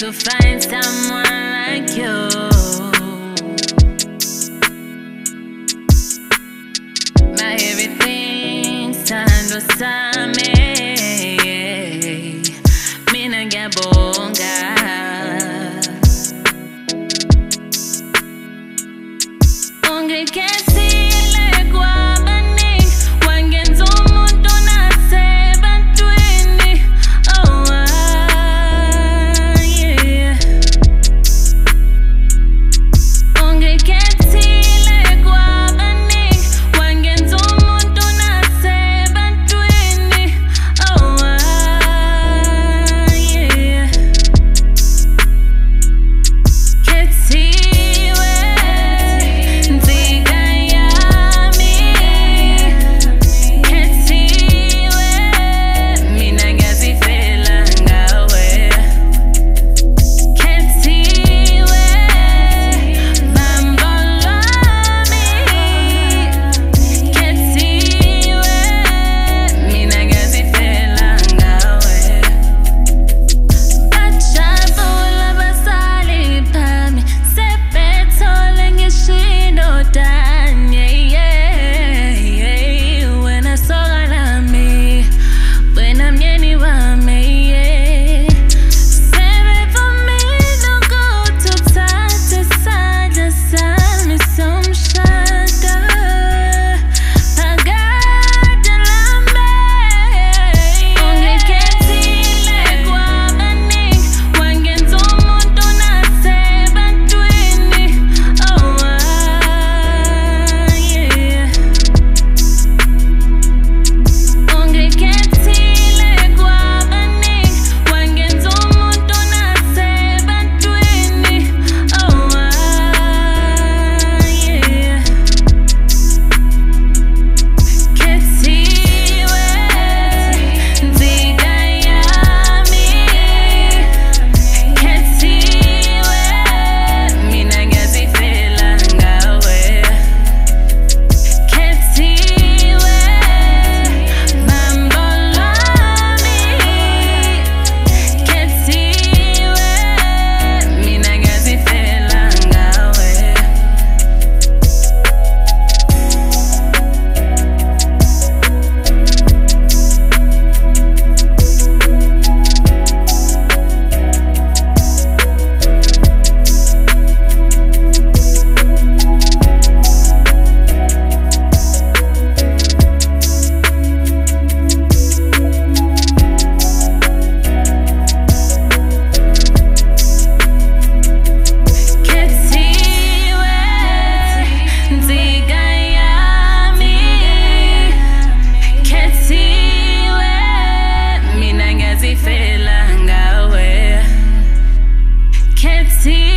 to find someone like you. My everything's time to summer Mina gabonga Ongre see